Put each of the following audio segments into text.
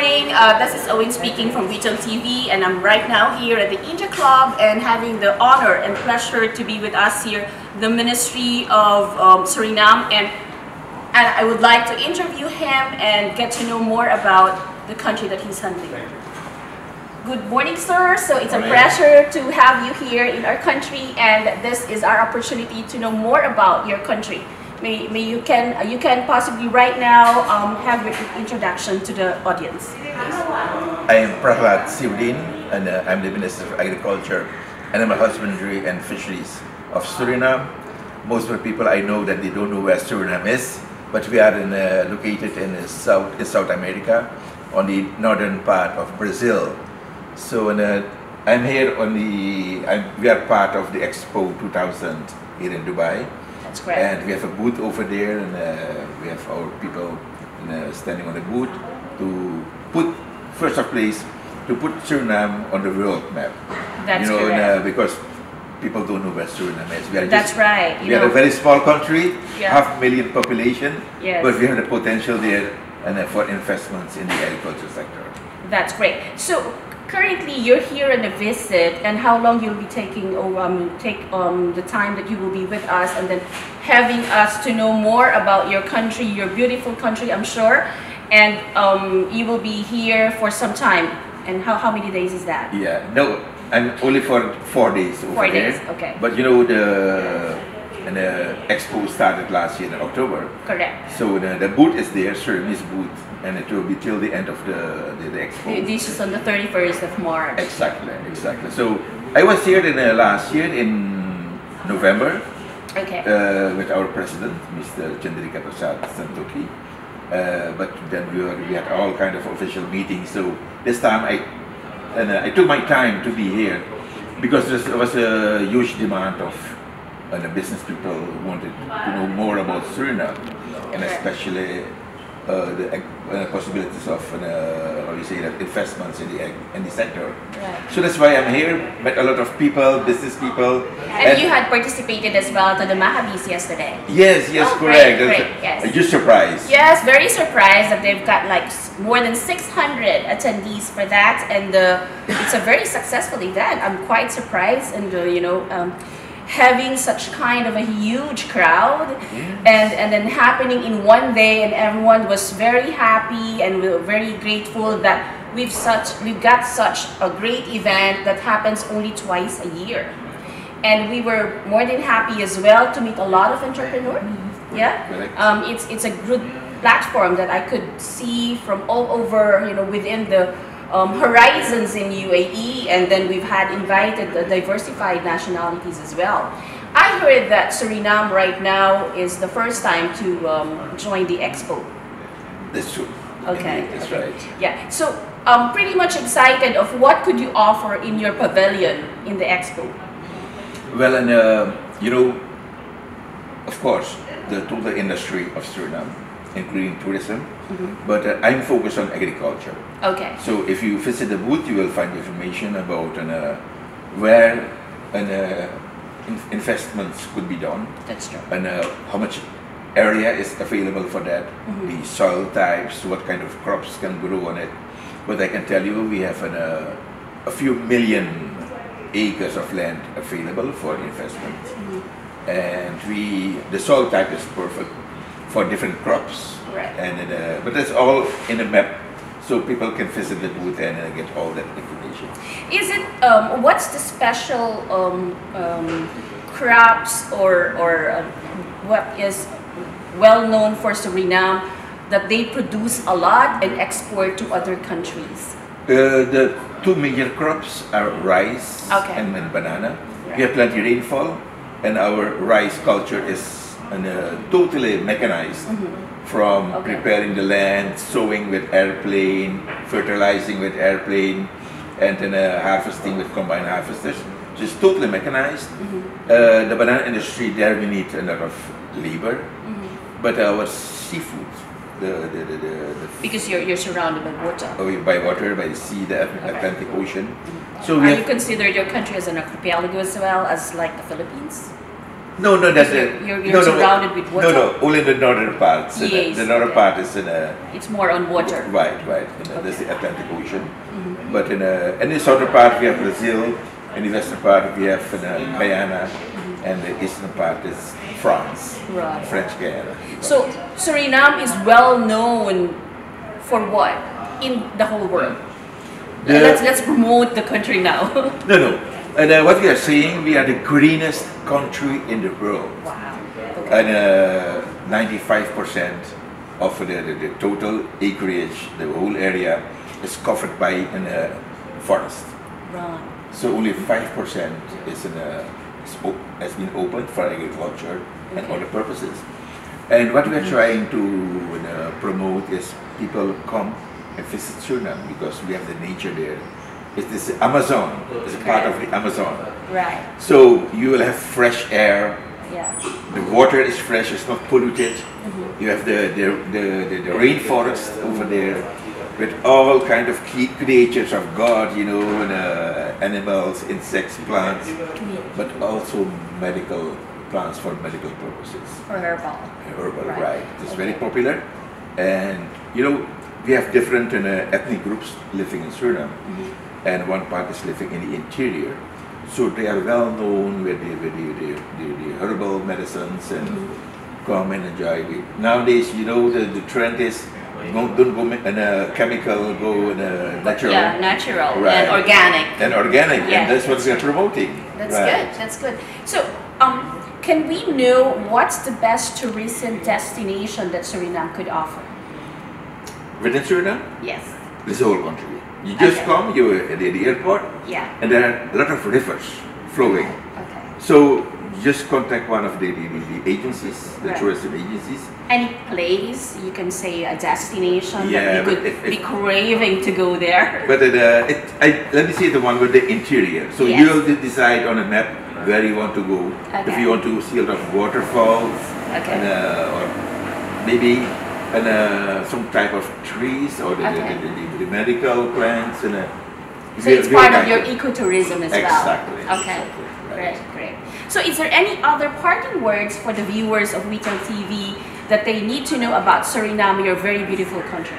morning. Uh, this is Owen speaking from Region TV, and I'm right now here at the Inter Club and having the honor and pleasure to be with us here, the Ministry of um, Suriname, and and I would like to interview him and get to know more about the country that he's handling. Good morning, sir. So it's a pleasure to have you here in our country, and this is our opportunity to know more about your country. May, may you can you can possibly right now um, have your introduction to the audience. I am Prahlad Sewdien, and uh, I'm the Minister of Agriculture, Animal Husbandry and Fisheries of Suriname. Most of the people I know that they don't know where Suriname is, but we are in, uh, located in uh, South in South America, on the northern part of Brazil. So uh, I'm here on the I'm, we are part of the Expo 2000 here in Dubai. That's correct. And we have a booth over there, and uh, we have our people uh, standing on the booth to put, first of place, to put Suriname on the world map. That's you know. And, uh, because people don't know where Suriname is. We are That's just, right. You We are a very small country, Yeah. half million population, Yes. but we have the potential there and uh, for investments in the agriculture sector. that's great. So currently you're here on a visit, and how long you'll be taking? Um, take um the time that you will be with us, and then having us to know more about your country, your beautiful country, I'm sure, and um, you will be here for some time. And how, how many days is that? Yeah, no, I'm only for four days over Four there. days, okay. But you know the and the expo started last year in October. Correct. So the, the booth is there, Surinese booth, and it will be till the end of the the, the expo. This is on the 31st of March. Exactly, exactly. So I was here in uh, last year in November Okay. uh, with our president, Mr. Chandrika Prasad Santokhi. Uh, but then we, were, we had all kind of official meetings. So this time I and uh, I took my time to be here because there was a huge demand of uh, the business people wanted to know more about Suriname and especially uh, the uh, possibilities of uh, how you say that investments in the in the sector. Right. So that's why I'm here. Met a lot of people, business people. And you had participated as well to the Mahabis yesterday. Yes, yes, Oh, correct. great, great, yes. Are you surprised? Yes, very surprised that they've got like more than 600 attendees for that, and uh, it's a very successful event. I'm quite surprised, and uh, you know, um, having such kind of a huge crowd, and and then happening in one day, and everyone was very happy, and we were very grateful that we've such we've got such a great event that happens only twice a year. And we were more than happy as well to meet a lot of entrepreneurs. Yeah, um, it's it's a good platform that I could see from all over, you know, within the um, horizons in UAE, and then we've had invited the diversified nationalities as well. I heard that Suriname right now is the first time to um, join the expo. That's true. Okay. That's okay. right. Yeah. So I'm pretty much excited of what could you offer in your pavilion in the expo. Well, and uh, you know, of course, the total industry of Suriname, including tourism, Mm-hmm. but uh, I'm focused on agriculture. Okay. So if you visit the booth, you will find information about uh, where an, uh, in- investments could be done That's true. and uh, how much area is available for that, the soil types, what kind of crops can grow on it. But I can tell you, we have an, uh, a few million acres of land available for investment, and we the soil type is perfect for different crops. Right. And uh, but that's all in a map, so people can visit the booth and uh, get all that information. Is it um, what's the special um, um, crops or or uh, what is well known for Suriname that they produce a lot and export to other countries? Uh, the two major crops are rice Okay. and, and banana. Right. We have plenty rainfall, and our rice culture is uh, totally mechanized. From Mm-hmm. Okay. preparing the land, sowing with airplane, fertilizing with airplane, and then uh, harvesting with combined harvesters. So it's totally mechanized. Mm-hmm. Uh, the banana industry there we need a lot of labor, Mm-hmm. but our seafood, the the the, the, the Because you're you're surrounded by water. uh, by water, by the sea, the Atl- Okay. Atlantic Ocean. So we Are you have, consider your country as an archipelago as well as like the Philippines? No, no, that's You're- it. you're- no, you're no, surrounded with water? No, no, only the northern parts. Uh, Yes, The northern okay. part is in a It's more on water. right, right. Know, That's the Atlantic Ocean. Mm-hmm. But in a, in the southern part we have Brazil, in the western part we have in, uh, Guyana, and the eastern part is France. Right. French Guiana. So Suriname is well known for what in the whole world? The- let's let's promote the country now. No, no. And uh, what we are saying, we are the greenest country in the world. wow. And uh, 95% of the, the, the total acreage, the whole area, is covered by an, uh, forest. Right. So only 5% is in a, is has been opened for agriculture and other purposes. And what we are trying to uh, promote is people come and visit Suriname because we have the nature there. It's this Amazon, it's a part of the Amazon. Right. So you will have fresh air, Yeah. the water is fresh, it's not polluted. You have the, the, the, the, the rainforest over there with all kind of creatures of God, you know, and, uh, animals, insects, plants, but also medical plants for medical purposes. For herbal. Herbal, Right. right. It's very popular. And, you know, we have different uh, ethnic groups living in Suriname. And one part is living in the interior. So they are well known with the, with the, the, the, the herbal medicines and come and enjoy. Nowadays, you know, the, the trend is don't, don't go in a chemical, go in a natural. Yeah, natural Right. and organic. And organic, Yeah. and that's what we are promoting. That's Right. good. That's good. So, um, can we know what's the best tourism destination that Suriname could offer? Within Suriname, Yes. this whole country. You just Okay. come, you're at the airport, Yeah. and there are a lot of rivers flowing. Okay. So just contact one of the, the, the, agencies, the Right. tourism agencies. Any place you can say a destination Yeah, that you could be craving to go there. But uh, it, I, let me say the one with the interior. So Yes. you'll decide on a map where you want to go. Okay. If you want to see a lot of waterfalls, Okay. and, uh, or maybe and, uh, some type of trees or the, the- Okay. the, the, the medical plants and. Uh, So it's part of your ecotourism as Exactly. well. Okay. exactly, right. Great, great. So is there any other parting words for the viewers of WeTel TV that they need to know about Suriname, your very beautiful country?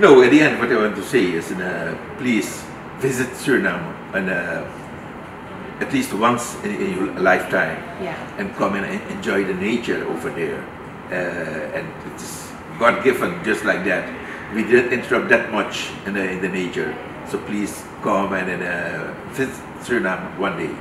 No, at the end, what I want to say is, uh, please visit Suriname and uh, at least once in, in your lifetime, Yeah. and come and enjoy the nature over there. Uh, and it's God given, just like that. We didn't interrupt that much in the, in the nature, so please come and uh, visit Suriname one day.